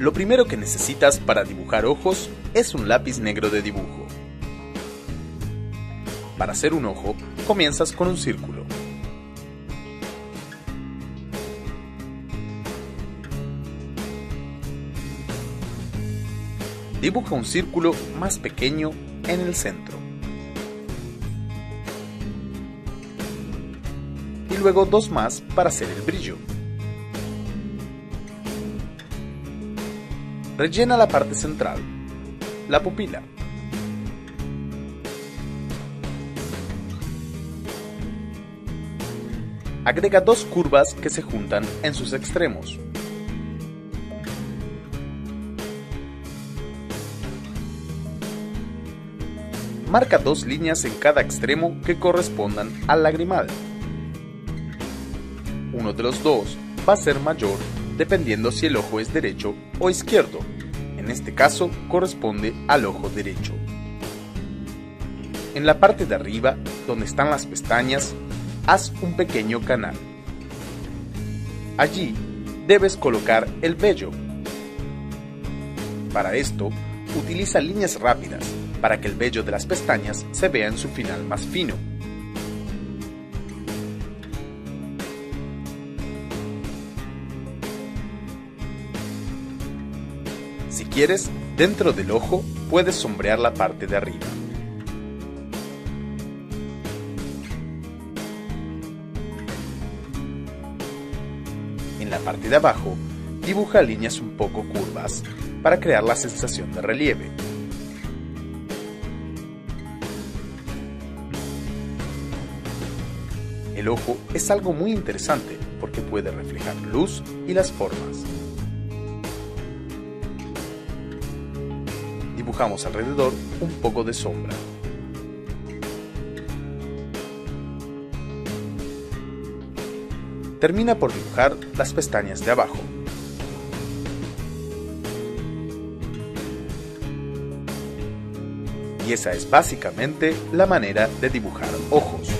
Lo primero que necesitas para dibujar ojos es un lápiz negro de dibujo. Para hacer un ojo, comienzas con un círculo. Dibuja un círculo más pequeño en el centro. Y luego dos más para hacer el brillo. Rellena la parte central, la pupila. Agrega dos curvas que se juntan en sus extremos. Marca dos líneas en cada extremo que correspondan al lagrimal. Uno de los dos va a ser mayor dependiendo si el ojo es derecho o izquierdo. En este caso corresponde al ojo derecho. En la parte de arriba, donde están las pestañas, haz un pequeño canal. Allí debes colocar el vello. Para esto, utiliza líneas rápidas para que el vello de las pestañas se vea en su final más fino. Si quieres, dentro del ojo puedes sombrear la parte de arriba. En la parte de abajo, dibuja líneas un poco curvas para crear la sensación de relieve. El ojo es algo muy interesante porque puede reflejar luz y las formas. Dibujamos alrededor un poco de sombra. Termina por dibujar las pestañas de abajo. Y esa es básicamente la manera de dibujar ojos.